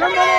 Come on.